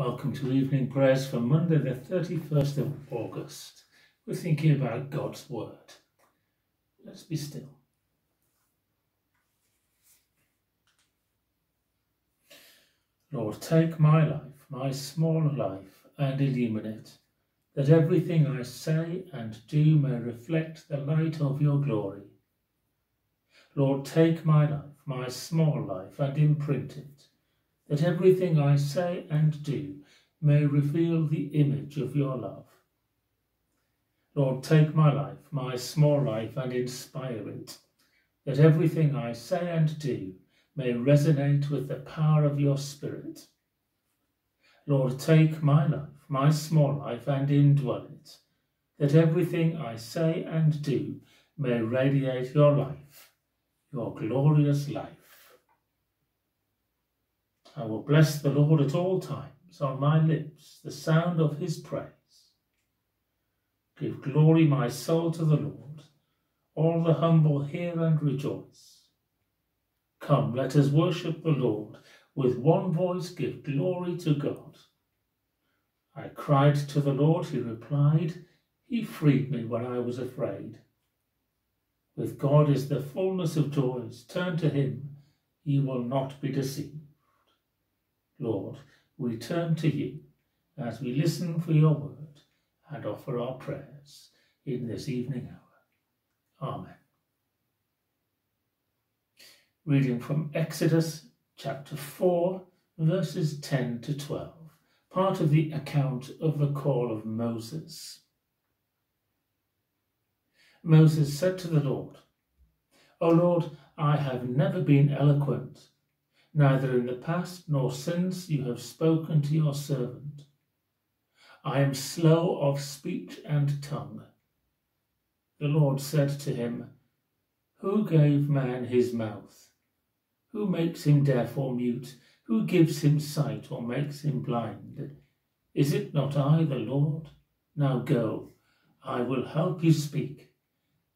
Welcome to evening prayers for Monday, the 31st of August. We're thinking about God's Word. Let's be still. Lord, take my life, my small life, and illumine it, that everything I say and do may reflect the light of your glory. Lord, take my life, my small life, and imprint it that everything I say and do may reveal the image of your love. Lord, take my life, my small life, and inspire it, that everything I say and do may resonate with the power of your Spirit. Lord, take my life, my small life, and indwell it, that everything I say and do may radiate your life, your glorious life. I will bless the Lord at all times, on my lips the sound of his praise. Give glory, my soul, to the Lord. All the humble hear and rejoice. Come, let us worship the Lord. With one voice give glory to God. I cried to the Lord, he replied. He freed me when I was afraid. With God is the fullness of joys. Turn to him, he will not be deceived. Lord, we turn to you as we listen for your word and offer our prayers in this evening hour. Amen. Reading from Exodus chapter 4, verses 10 to 12, part of the account of the call of Moses. Moses said to the Lord, O Lord, I have never been eloquent neither in the past nor since you have spoken to your servant. I am slow of speech and tongue. The Lord said to him, Who gave man his mouth? Who makes him deaf or mute? Who gives him sight or makes him blind? Is it not I, the Lord? Now go, I will help you speak,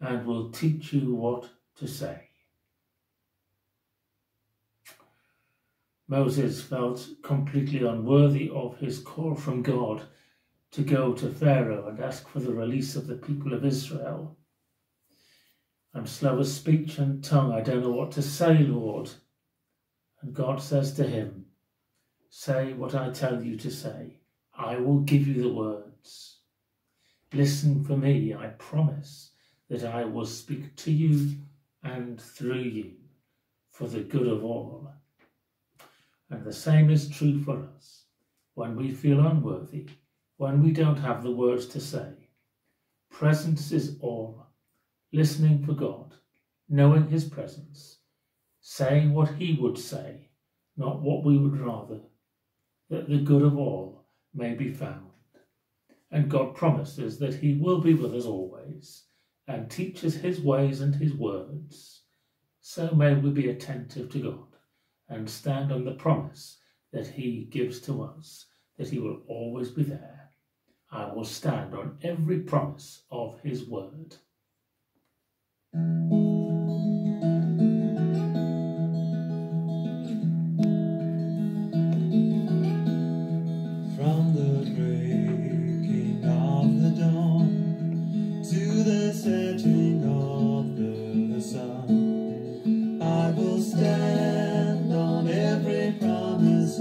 and will teach you what to say. Moses felt completely unworthy of his call from God to go to Pharaoh and ask for the release of the people of Israel. I'm slow of speech and tongue, I don't know what to say, Lord. And God says to him, Say what I tell you to say. I will give you the words. Listen for me, I promise that I will speak to you and through you for the good of all. And the same is true for us when we feel unworthy, when we don't have the words to say. Presence is all. Listening for God, knowing His presence, saying what He would say, not what we would rather, that the good of all may be found. And God promises that He will be with us always and teaches His ways and His words. So may we be attentive to God and stand on the promise that he gives to us, that he will always be there. I will stand on every promise of his word.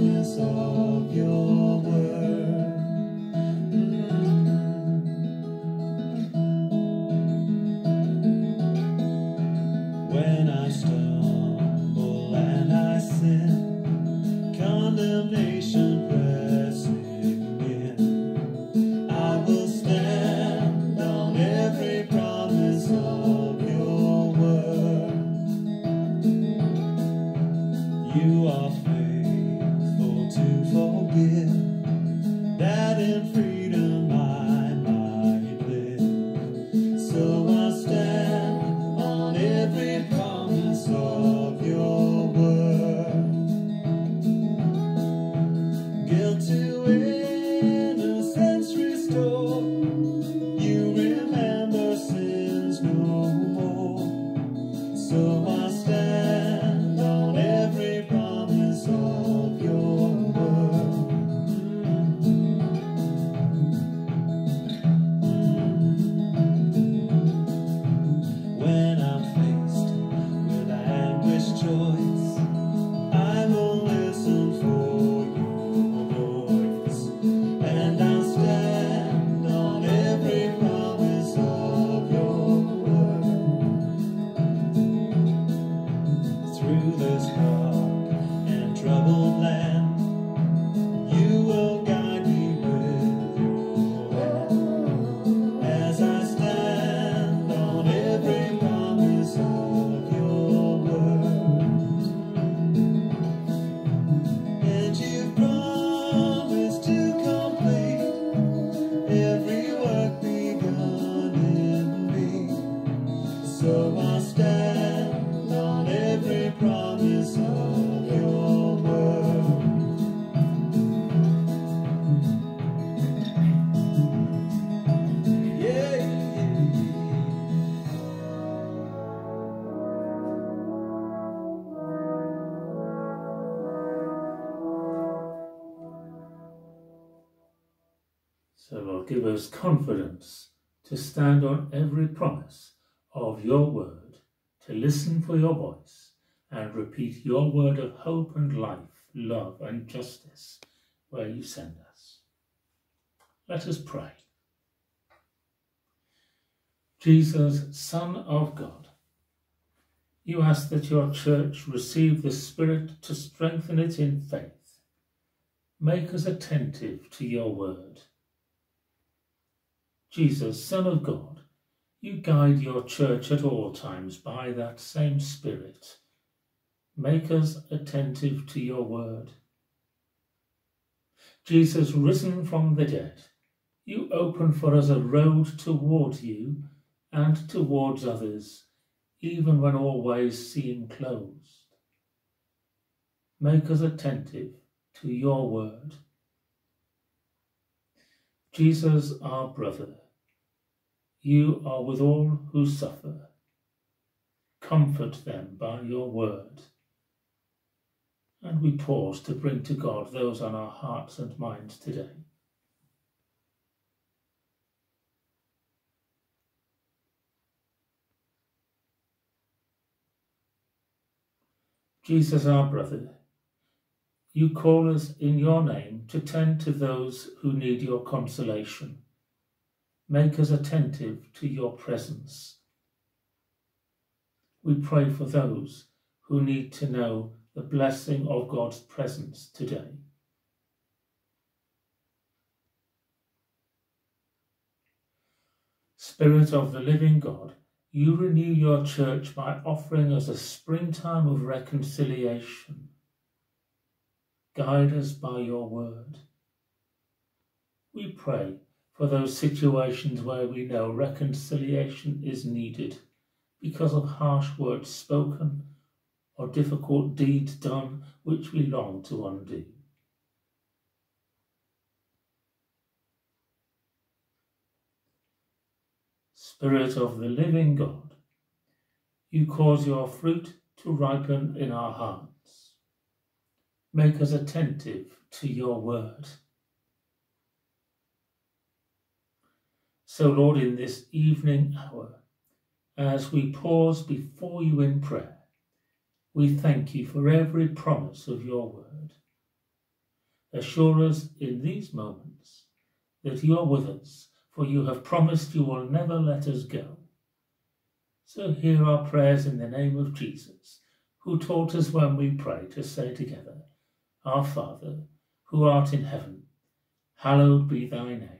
promise of your word. Give us confidence to stand on every promise of your word, to listen for your voice, and repeat your word of hope and life, love and justice where you send us. Let us pray. Jesus, Son of God, you ask that your church receive the Spirit to strengthen it in faith. Make us attentive to your word Jesus, Son of God, you guide your church at all times by that same Spirit. Make us attentive to your word. Jesus, risen from the dead, you open for us a road toward you and towards others, even when all ways seem closed. Make us attentive to your word. Jesus, our brother, you are with all who suffer. Comfort them by your word. And we pause to bring to God those on our hearts and minds today. Jesus, our brother, you call us in your name to tend to those who need your consolation. Make us attentive to your presence. We pray for those who need to know the blessing of God's presence today. Spirit of the living God, you renew your church by offering us a springtime of reconciliation Guide us by your word. We pray for those situations where we know reconciliation is needed because of harsh words spoken or difficult deeds done which we long to undo. Spirit of the living God, you cause your fruit to ripen in our hearts Make us attentive to your word. So, Lord, in this evening hour, as we pause before you in prayer, we thank you for every promise of your word. Assure us in these moments that you are with us, for you have promised you will never let us go. So hear our prayers in the name of Jesus, who taught us when we pray to say together, our Father, who art in heaven, hallowed be thy name.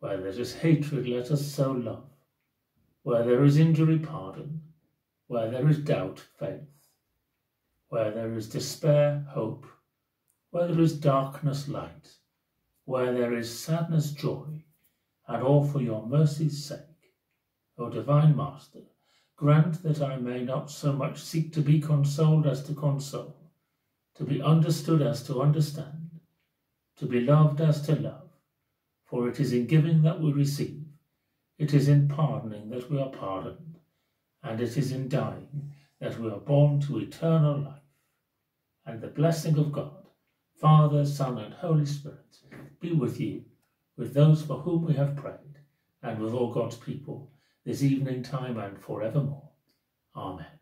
Where there is hatred, let us sow love. Where there is injury, pardon. Where there is doubt, faith. Where there is despair, hope. Where there is darkness, light. Where there is sadness, joy. And all for your mercy's sake. O divine Master, grant that I may not so much seek to be consoled as to console, to be understood as to understand, to be loved as to love. For it is in giving that we receive, it is in pardoning that we are pardoned, and it is in dying that we are born to eternal life. And the blessing of God, Father, Son, and Holy Spirit be with you, with those for whom we have prayed, and with all God's people, this evening time and forevermore. Amen.